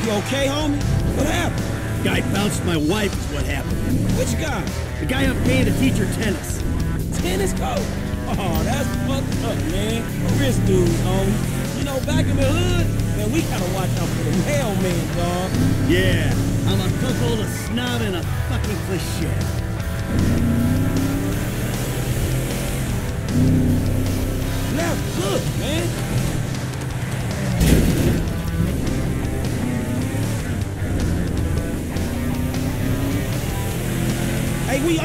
You okay, homie? What happened? Guy bounced my wife is what happened. Which guy? The guy I'm paying to teach her tennis. Tennis coach? Oh, that's fucked up, man. Wrist dude, homie. You know, back in the hood, man, we gotta watch out for the mailman, dog. Yeah, I'm a cuckold, a snob, and a fucking cliche. Left good, man. Hey, we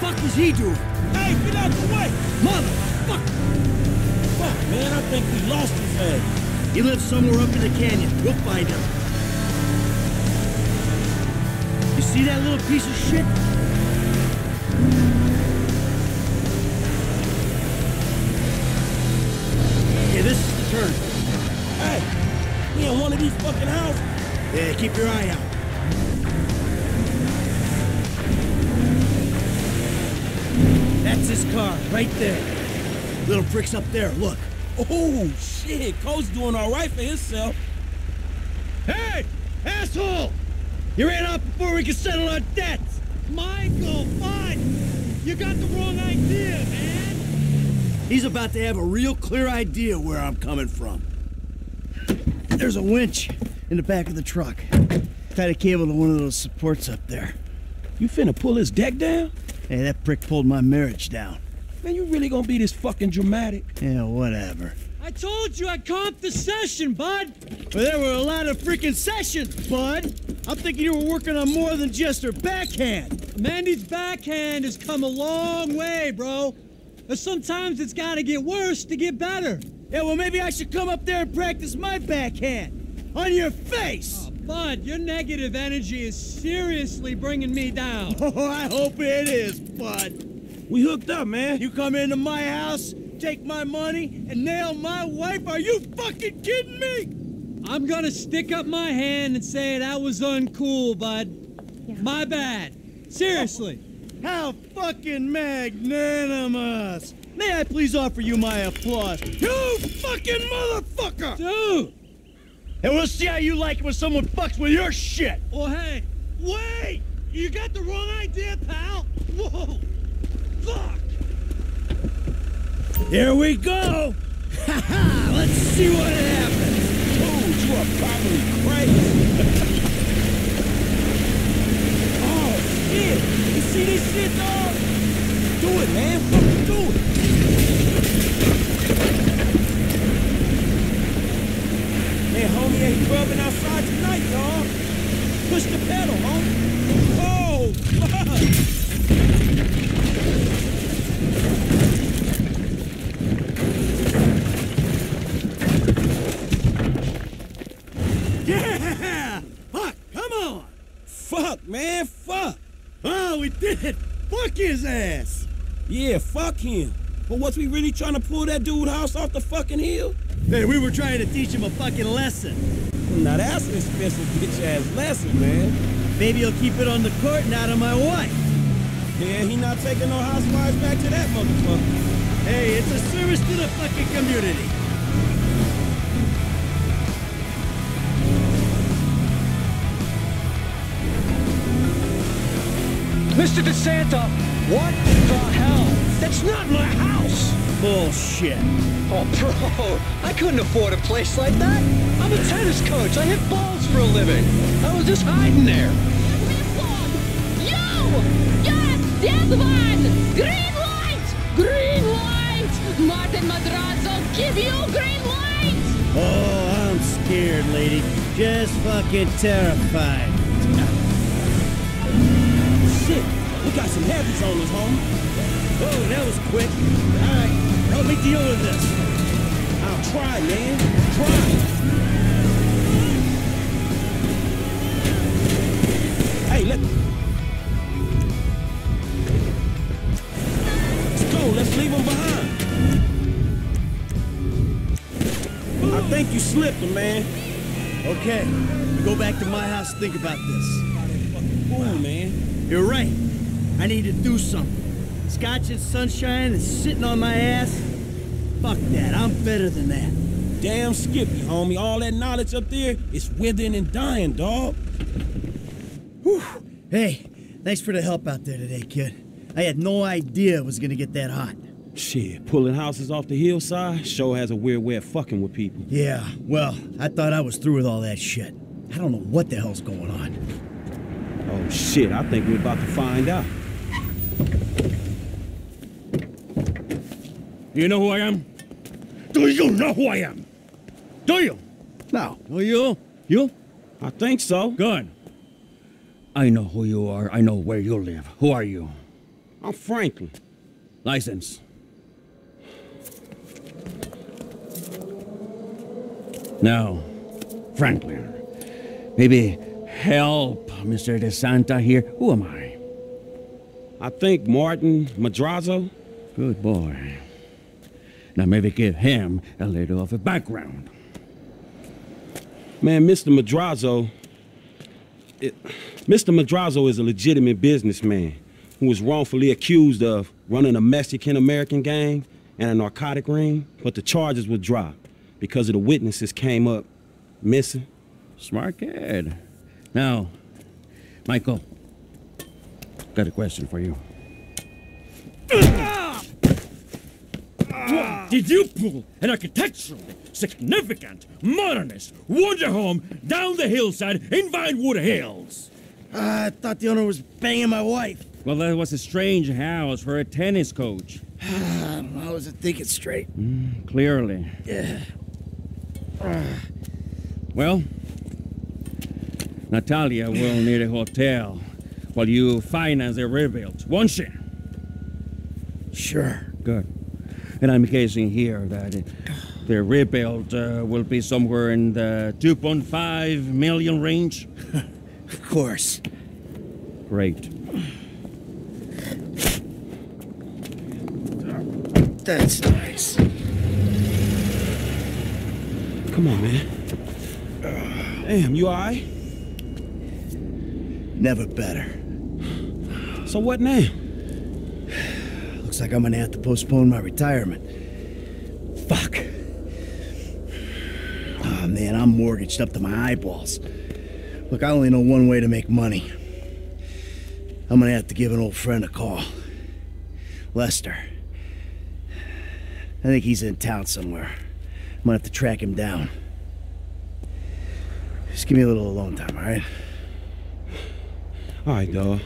fuck is he doing? Hey, get out of the way. Motherfucker! Fuck, man, I think we lost his ass. He lives somewhere up in the canyon. We'll find him. You see that little piece of shit? Okay, this is the turn. In one of these fucking houses. Yeah, keep your eye out. That's his car, right there. Little prick's up there, look. Oh, shit. Coach doing all right for himself. Hey! Asshole! You ran off before we could settle our debts! Michael, fine! You got the wrong idea, man! He's about to have a real clear idea where I'm coming from. There's a winch in the back of the truck. Tied a cable to one of those supports up there. You finna pull his deck down? Hey, that prick pulled my marriage down. Man, you really gonna be this fucking dramatic? Yeah, whatever. I told you I'd comp the session, bud! But there were a lot of freaking sessions, bud. I'm thinking you were working on more than just her backhand. Mandy's backhand has come a long way, bro. But sometimes it's gotta get worse to get better. Yeah, well, maybe I should come up there and practice my backhand. On your face! Oh, bud, your negative energy is seriously bringing me down. Oh, I hope it is, bud. We hooked up, man. You come into my house, take my money, and nail my wife? Are you fucking kidding me? I'm gonna stick up my hand and say that was uncool, bud. My bad. Seriously. How fucking magnanimous! May I please offer you my applause? You fucking motherfucker! Dude! And we'll see how you like it when someone fucks with your shit! Well, hey, wait! You got the wrong idea, pal! Whoa! Fuck! Here we go! Ha ha! Let's see what happens! Dude, you are probably crazy. oh, shit. You see this shit, dog? Do it, man. Fucking do it. Man, homie ain't grubbing outside tonight, dog. Push the pedal. Oh. Yeah! Fuck! Come on! Fuck, man. Fuck. Oh, we did it! Fuck his ass! Yeah, fuck him. But was we really trying to pull that dude house off the fucking hill? Hey, we were trying to teach him a fucking lesson. Now that's an expensive bitch ass lesson, man. Maybe he'll keep it on the court and out of my wife. Yeah, he not taking no housewives back to that motherfucker. Hey, it's a service to the fucking community. Mr. DeSanta, what the hell? That's not my house! Bullshit. Oh, bro, I couldn't afford a place like that. I'm a tennis coach. I hit balls for a living. I was just hiding there. Yo! Yes! That one! Green light! Green light! Martin Madrazo, give you green light! Oh, I'm scared, lady. Just fucking terrified. Shit, we got some heavies on us, homie. Oh, that was quick. All right, help me deal with this. I'll try, man. Try. Hey, let. Let's go. Let's leave him behind. I think you slipped him, man. Okay, we go back to my house think about this. Fool, man. You're right. I need to do something. Scotch and sunshine is sitting on my ass? Fuck that, I'm better than that. Damn Skippy, homie. All that knowledge up there is withering and dying, dog. Hey, thanks for the help out there today, kid. I had no idea it was gonna get that hot. Shit, pulling houses off the hillside sure has a weird way of fucking with people. Yeah, well, I thought I was through with all that shit. I don't know what the hell's going on. Oh shit, I think we're about to find out. You know who I am? Do you know who I am? Do you? No. Oh, you? You? I think so. Good. I know who you are. I know where you live. Who are you? I'm Franklin. License. Now, Franklin, maybe help Mr. DeSanta here. Who am I? I think Martin Madrazo. Good boy. Now maybe give him a little of a background. Man, Mr. Madrazo. It, Mr. Madrazo is a legitimate businessman who was wrongfully accused of running a Mexican American gang and a narcotic ring, but the charges were dropped because of the witnesses came up missing. Smart kid. Now, Michael, got a question for you. Did you pull an architecturally significant, modernist wonder home down the hillside in Vinewood Hills? Uh, I thought the owner was banging my wife. Well, that was a strange house for a tennis coach. I wasn't thinking straight. Clearly. Yeah. Well, Natalia will need a hotel while you finance the rebuild, won't she? Sure. Good. And I'm guessing here that the rebuild uh, will be somewhere in the 2.5 million range. Of course. Great. That's nice. Come on, man. Damn, you alright? Never better. So what now? Like I'm gonna have to postpone my retirement. Fuck. Oh man, I'm mortgaged up to my eyeballs. Look, I only know one way to make money. I'm gonna have to give an old friend a call. Lester. I think he's in town somewhere. I'm gonna have to track him down. Just give me a little alone time, alright? Alright, dog.